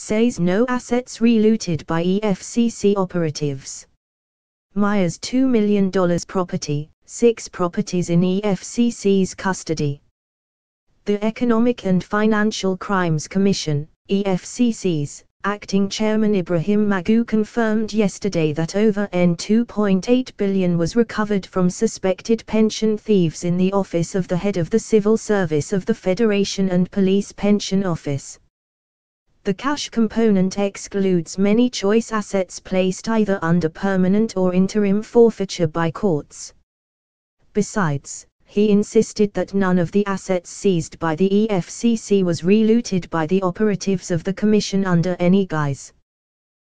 says no assets relooted by EFCC operatives. Maina's $2 million property, six properties in EFCC's custody. The Economic and Financial Crimes Commission, EFCC's, acting chairman Ibrahim Magu confirmed yesterday that over N2.8 billion was recovered from suspected pension thieves in the office of the head of the Civil Service of the Federation and Police Pension Office. The cash component excludes many choice assets placed either under permanent or interim forfeiture by courts. Besides, he insisted that none of the assets seized by the EFCC was relooted by the operatives of the Commission under any guise.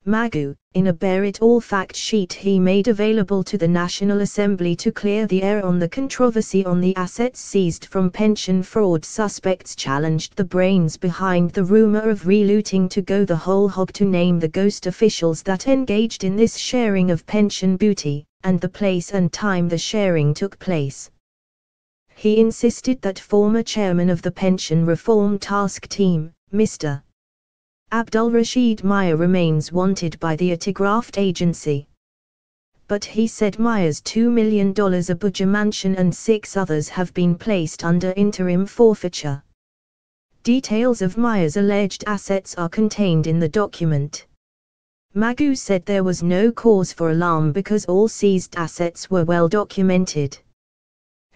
Magu, in a bear it all fact sheet he made available to the National Assembly to clear the air on the controversy on the assets seized from pension fraud suspects challenged the brains behind the rumor of relooting to go the whole hog to name the ghost officials that engaged in this sharing of pension booty, and the place and time the sharing took place. He insisted that former chairman of the Pension Reform Task Team, Mr. Abdul Rashid Maina remains wanted by the Anti-Graft Agency. But he said Maina's $2 million Abuja mansion and six others have been placed under interim forfeiture. Details of Maina's alleged assets are contained in the document. Magu said there was no cause for alarm because all seized assets were well documented.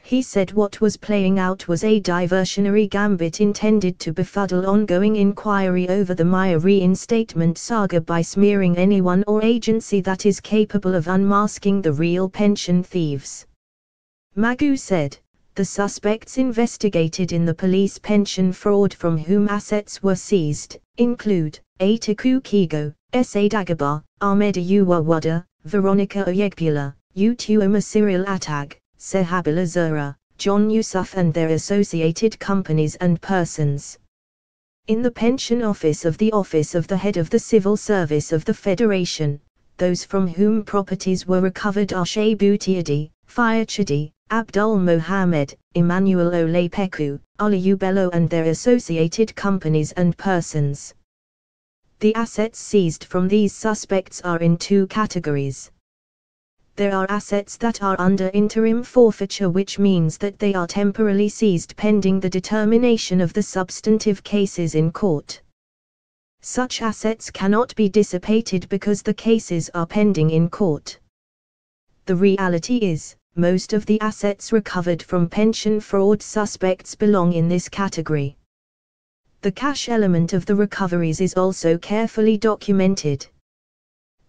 He said what was playing out was a diversionary gambit intended to befuddle ongoing inquiry over the Maina reinstatement saga by smearing anyone or agency that is capable of unmasking the real pension thieves. Magu said, the suspects investigated in the police pension fraud from whom assets were seized, include, Atiku Kigo, S.A. Dagaba, Ahmed Ayuwawada, Veronica Onyegbula, Uzoma Cyril Attang, Sehabila Zura, John Yusuf and their associated companies and persons. In the pension office of the Office of the Head of the Civil Service of the Federation, those from whom properties were recovered are Shebu Tiadi, Chidi, Abdul Mohammed, Emmanuel Olanipekun, Aliyu Bello and their associated companies and persons. The assets seized from these suspects are in two categories there are assets that are under interim forfeiture which means that they are temporarily seized pending the determination of the substantive cases in court. Such assets cannot be dissipated because the cases are pending in court. The reality is, most of the assets recovered from pension fraud suspects belong in this category. The cash element of the recoveries is also carefully documented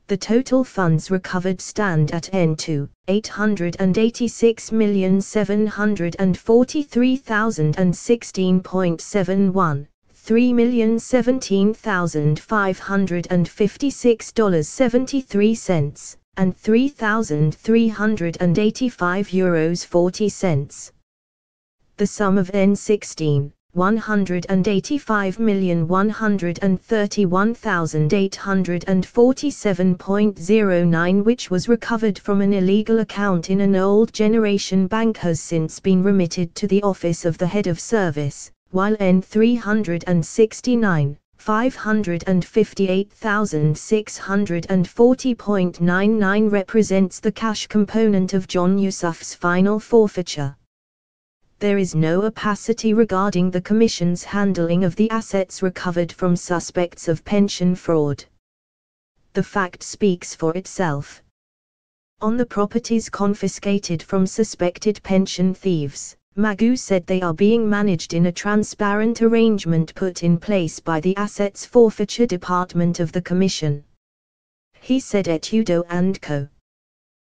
the total funds recovered stand at N2, 886,743,016.71, $3,017,556.73, and 3,385 euros 40 cents. The sum of N16, 185,131,847.09 which was recovered from an illegal account in an old generation bank has since been remitted to the office of the head of service, while N369 558,640.99 represents the cash component of John Yusuf's final forfeiture there is no opacity regarding the Commission's handling of the assets recovered from suspects of pension fraud. The fact speaks for itself. On the properties confiscated from suspected pension thieves, Magu said they are being managed in a transparent arrangement put in place by the Assets Forfeiture Department of the Commission. He said Etudo & Co.